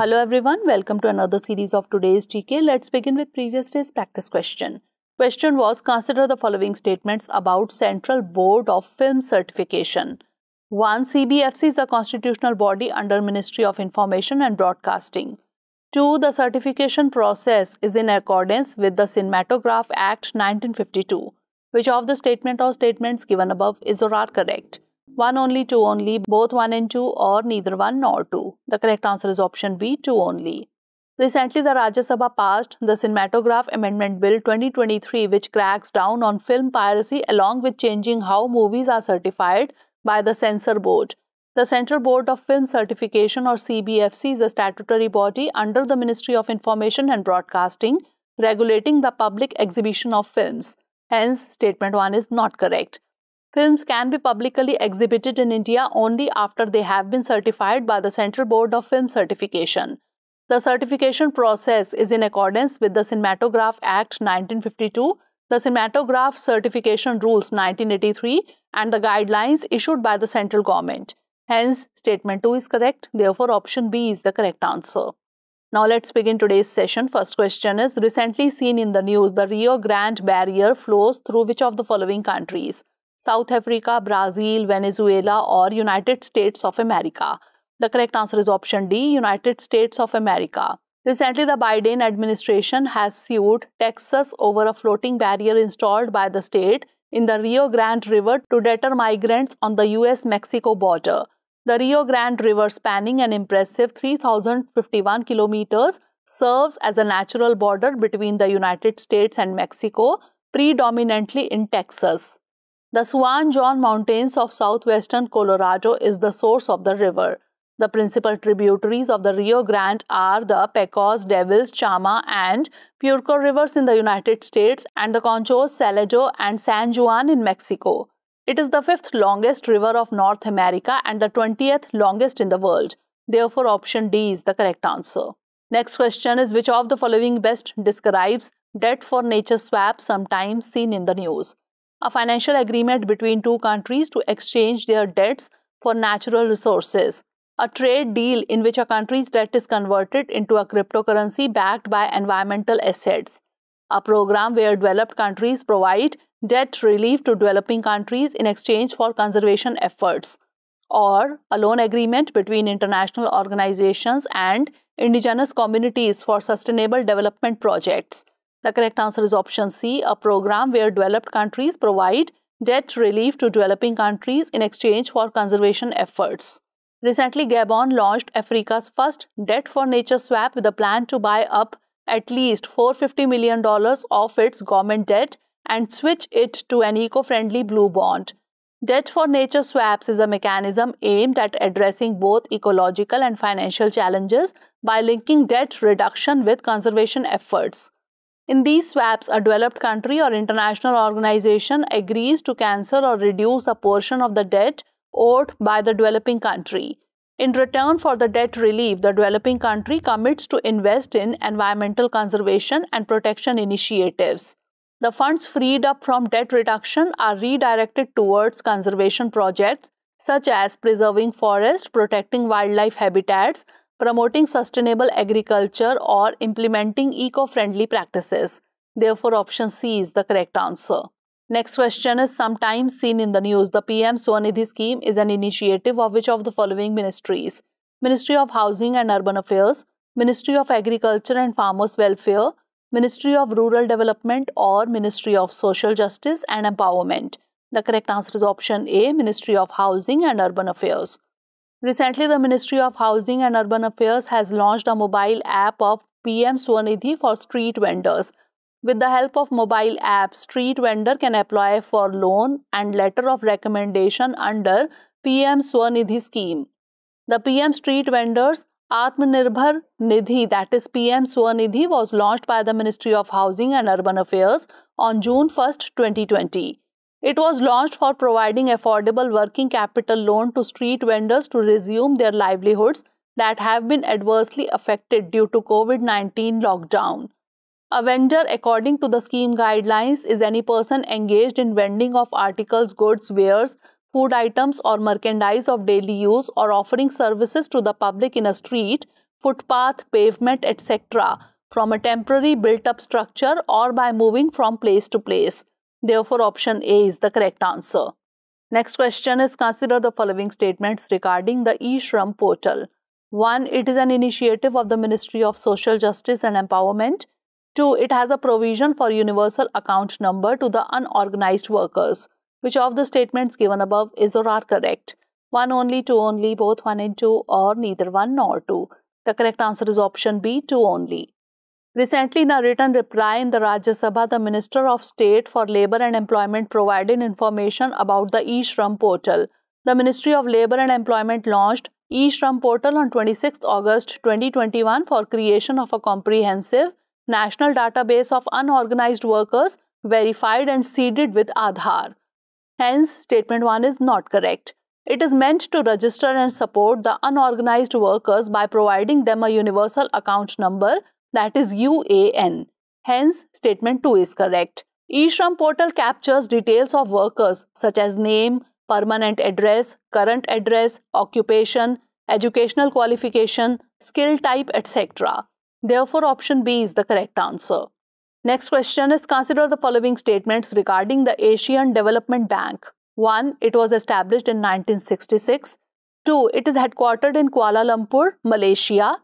Hello everyone, welcome to another series of today's GK. Let's begin with previous day's practice question. Question was consider the following statements about Central Board of Film Certification. 1. CBFC is a constitutional body under Ministry of Information and Broadcasting. 2. The certification process is in accordance with the Cinematograph Act 1952. Which of the statement or statements given above is or are correct? 1 only, 2 only, both 1 and 2 or neither 1 nor 2. The correct answer is option B, 2 only. Recently, the Rajya Sabha passed the Cinematograph Amendment Bill 2023 which cracks down on film piracy along with changing how movies are certified by the censor board. The Central Board of Film Certification or CBFC is a statutory body under the Ministry of Information and Broadcasting regulating the public exhibition of films. Hence, statement 1 is not correct. Films can be publicly exhibited in India only after they have been certified by the Central Board of Film Certification. The certification process is in accordance with the Cinematograph Act 1952, the Cinematograph Certification Rules 1983 and the guidelines issued by the central government. Hence, statement 2 is correct. Therefore, option B is the correct answer. Now let's begin today's session. First question is recently seen in the news the Rio Grande barrier flows through which of the following countries? South Africa, Brazil, Venezuela, or United States of America? The correct answer is option D, United States of America. Recently, the Biden administration has sued Texas over a floating barrier installed by the state in the Rio Grande River to deter migrants on the US Mexico border. The Rio Grande River, spanning an impressive 3,051 kilometers, serves as a natural border between the United States and Mexico, predominantly in Texas. The San Juan Mountains of southwestern Colorado is the source of the river. The principal tributaries of the Rio Grande are the Pecos, Devils, Chama, and Puerco rivers in the United States and the Conchos, Salado, and San Juan in Mexico. It is the fifth longest river of North America and the 20th longest in the world. Therefore, option D is the correct answer. Next question is which of the following best describes debt for nature swap sometimes seen in the news? A financial agreement between two countries to exchange their debts for natural resources, a trade deal in which a country's debt is converted into a cryptocurrency backed by environmental assets, a program where developed countries provide debt relief to developing countries in exchange for conservation efforts, or a loan agreement between international organizations and indigenous communities for sustainable development projects. The correct answer is option C, a program where developed countries provide debt relief to developing countries in exchange for conservation efforts. Recently, Gabon launched Africa's first debt for nature swap with a plan to buy up at least $450 million of its government debt and switch it to an eco-friendly blue bond. Debt for nature swaps is a mechanism aimed at addressing both ecological and financial challenges by linking debt reduction with conservation efforts. In these swaps, a developed country or international organization agrees to cancel or reduce a portion of the debt owed by the developing country. In return for the debt relief, the developing country commits to invest in environmental conservation and protection initiatives. The funds freed up from debt reduction are redirected towards conservation projects such as preserving forests, protecting wildlife habitats, promoting sustainable agriculture or implementing eco-friendly practices. Therefore, option C is the correct answer. Next question is sometimes seen in the news. The PM SVANidhi scheme is an initiative of which of the following ministries? Ministry of Housing and Urban Affairs, Ministry of Agriculture and Farmers Welfare, Ministry of Rural Development or Ministry of Social Justice and Empowerment. The correct answer is option A, Ministry of Housing and Urban Affairs. Recently, the Ministry of Housing and Urban Affairs has launched a mobile app of PM SVANidhi for street vendors. With the help of mobile app, street vendor can apply for loan and letter of recommendation under PM SVANidhi scheme. The PM Street Vendors Atmanirbhar Nidhi that is PM SVANidhi was launched by the Ministry of Housing and Urban Affairs on June 1, 2020. It was launched for providing affordable working capital loan to street vendors to resume their livelihoods that have been adversely affected due to COVID-19 lockdown. A vendor, according to the scheme guidelines, is any person engaged in vending of articles, goods, wares, food items or merchandise of daily use or offering services to the public in a street footpath, pavement, etc. from a temporary built up structure or by moving from place to place. Therefore, option A is the correct answer. Next question is consider the following statements regarding the eShram portal. 1. It is an initiative of the Ministry of Social Justice and Empowerment. 2. It has a provision for universal account number to the unorganized workers. Which of the statements given above is or are correct? 1 only, 2 only, both 1 and 2 or neither 1 nor 2. The correct answer is option B, 2 only. Recently, in a written reply in the Rajya Sabha, the Minister of State for Labour and Employment provided information about the eShram portal. The Ministry of Labour and Employment launched eShram portal on 26 August 2021 for creation of a comprehensive national database of unorganized workers verified and seeded with Aadhaar. Hence, statement 1 is not correct. It is meant to register and support the unorganized workers by providing them a universal account number that is UAN. Hence, statement 2 is correct. eShram portal captures details of workers such as name, permanent address, current address, occupation, educational qualification, skill type, etc. Therefore, option B is the correct answer. Next question is consider the following statements regarding the Asian Development Bank. 1. It was established in 1966. 2. It is headquartered in Kuala Lumpur, Malaysia.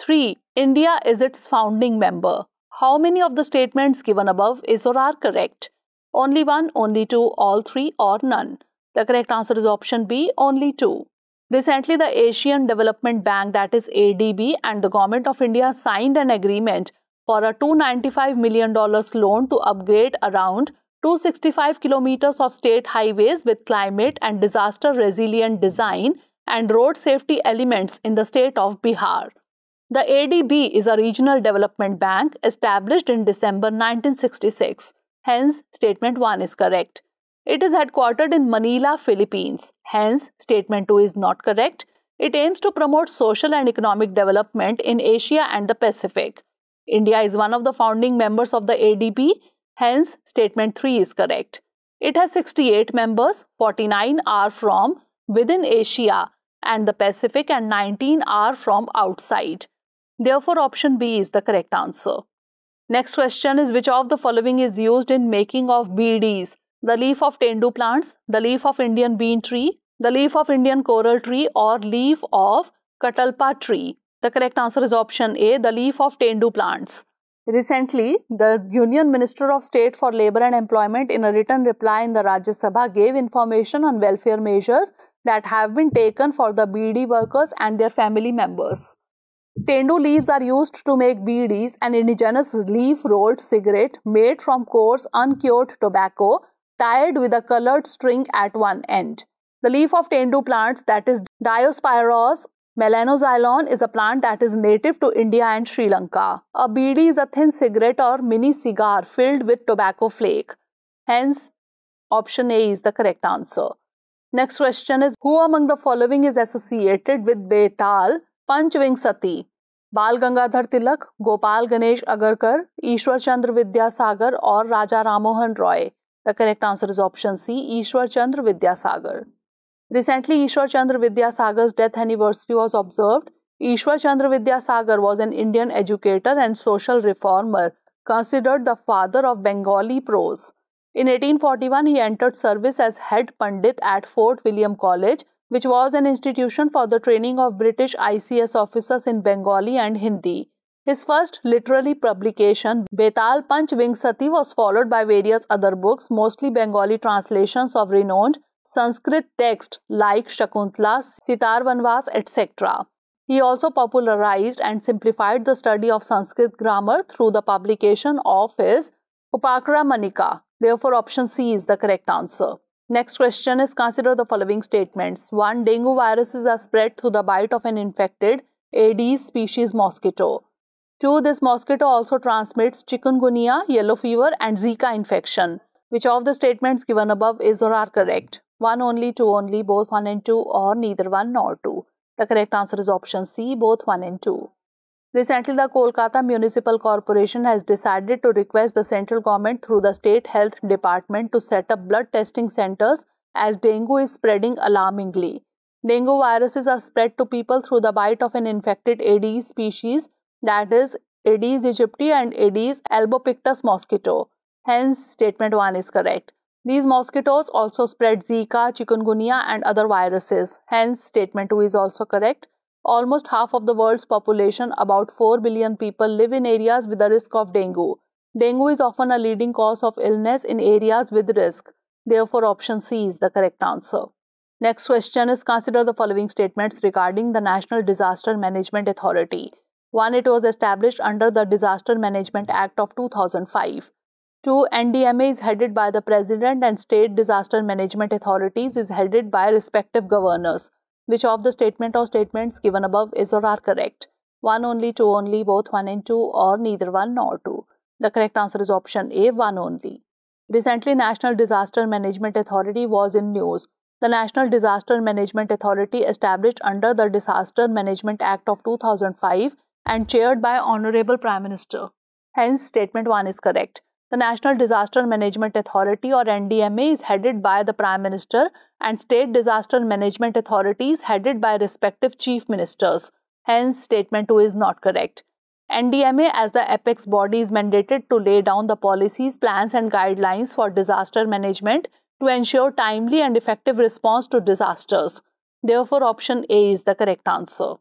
3. India is its founding member. How many of the statements given above is or are correct? Only one, only two, all three, or none. The correct answer is option B, only two. Recently, the Asian Development Bank, that is ADB, and the Government of India signed an agreement for a $295 million loan to upgrade around 265 kilometers of state highways with climate and disaster resilient design and road safety elements in the state of Bihar. The ADB is a regional development bank established in December 1966. Hence, statement 1 is correct. It is headquartered in Manila, Philippines. Hence, statement 2 is not correct. It aims to promote social and economic development in Asia and the Pacific. India is one of the founding members of the ADB. Hence, statement 3 is correct. It has 68 members, 49 are from within Asia and the Pacific and 19 are from outside. Therefore, option B is the correct answer. Next question is which of the following is used in making of beedis? The leaf of tendu plants, the leaf of Indian bean tree, the leaf of Indian coral tree or leaf of catalpa tree. The correct answer is option A, the leaf of tendu plants. Recently, the Union Minister of State for Labour and Employment in a written reply in the Rajya Sabha gave information on welfare measures that have been taken for the beedi workers and their family members. Tendu leaves are used to make beedis, an indigenous leaf-rolled cigarette made from coarse, uncured tobacco, tied with a colored string at one end. The leaf of Tendu plants, that is Diospyros melanoxylon, is a plant that is native to India and Sri Lanka. A beedi is a thin cigarette or mini cigar filled with tobacco flake. Hence, option A is the correct answer. Next question is Who among the following is associated with Betal पंचविंग सती, बाल गंगाधर तिलक, गोपाल गणेश अगरकर, ईश्वर चंद्र विद्यासागर और Raja Rammohan Roy. The correct answer is option C Ishwar Chandra Vidyasagar. Recently Ishwar Chandra Vidyasagar death anniversary was observe Ishwar Chandra Vidyasagar was an Indian educator and social reformer considered the father of Bengali prose in eighteen forty one he entered service as head pandit at Fort William College which was an institution for the training of British ICS officers in Bengali and Hindi. His first literary publication, Betal Panch Vingsati, was followed by various other books, mostly Bengali translations of renowned Sanskrit texts like Shakuntala, Sitar Vanvas, etc. He also popularized and simplified the study of Sanskrit grammar through the publication of his Upakramanika. Therefore, option C is the correct answer. Next question is consider the following statements. 1. Dengue viruses are spread through the bite of an infected Aedes species mosquito. 2. This mosquito also transmits chikungunya, yellow fever and Zika infection. Which of the statements given above is or are correct? 1 only, 2 only, both 1 and 2 or neither 1 nor 2. The correct answer is option C, both 1 and 2. Recently, the Kolkata Municipal Corporation has decided to request the central government through the State Health Department to set up blood testing centers as dengue is spreading alarmingly. Dengue viruses are spread to people through the bite of an infected Aedes species, that is, Aedes aegypti and Aedes albopictus mosquito. Hence, statement 1 is correct. These mosquitoes also spread Zika, chikungunya, and other viruses. Hence, statement 2 is also correct. Almost half of the world's population, about 4 billion people, live in areas with a risk of dengue. Dengue is often a leading cause of illness in areas with risk. Therefore, option C is the correct answer. Next question is consider the following statements regarding the National Disaster Management Authority. 1. It was established under the Disaster Management Act of 2005. 2. NDMA is headed by the President and state disaster management authorities is headed by respective governors. Which of the statement or statements given above is or are correct? 1 only, 2 only, both 1 and 2 or neither 1 nor 2. The correct answer is option A, 1 only. Recently, National Disaster Management Authority was in news the National Disaster Management Authority established under the Disaster Management Act of 2005 and chaired by Honorable Prime Minister. Hence, statement 1 is correct. The National Disaster Management Authority or NDMA is headed by the Prime Minister and state disaster management authorities headed by respective chief ministers. Hence, statement 2 is not correct. NDMA as the apex body is mandated to lay down the policies, plans and guidelines for disaster management to ensure timely and effective response to disasters. Therefore, option A is the correct answer.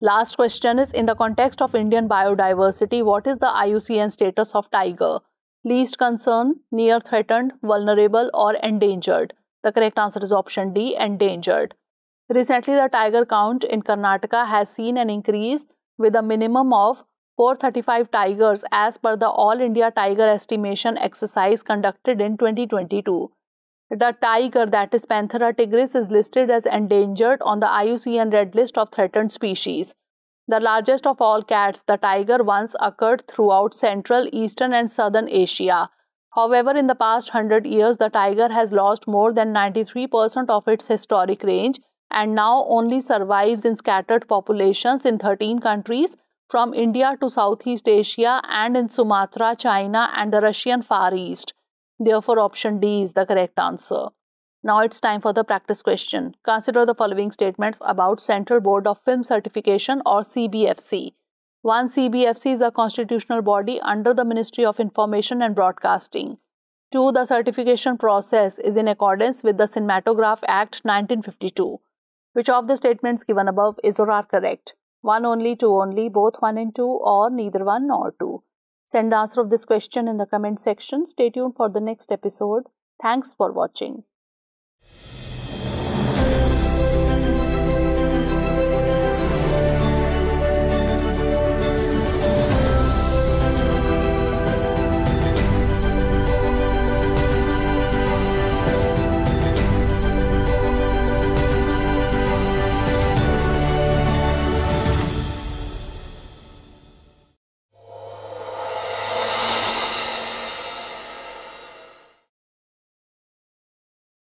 Last question is In the context of Indian biodiversity, what is the IUCN status of tiger? Least concern, near threatened, vulnerable, or endangered? The correct answer is option D endangered. Recently, the tiger count in Karnataka has seen an increase with a minimum of 435 tigers as per the All India Tiger Estimation exercise conducted in 2022. The tiger, that is Panthera tigris, is listed as endangered on the IUCN Red List of Threatened Species. The largest of all cats, the tiger once occurred throughout Central, Eastern and Southern Asia. However, in the past 100 years, the tiger has lost more than 93% of its historic range and now only survives in scattered populations in 13 countries from India to Southeast Asia and in Sumatra, China and the Russian Far East. Therefore, option D is the correct answer. Now it's time for the practice question. Consider the following statements about Central Board of Film Certification or CBFC. 1. CBFC is a constitutional body under the Ministry of Information and Broadcasting. 2. The certification process is in accordance with the Cinematograph Act 1952. Which of the statements given above is or are correct? 1 only, 2 only, both 1 and 2 or neither 1 nor 2. Send the answer of this question in the comment section. Stay tuned for the next episode. Thanks for watching.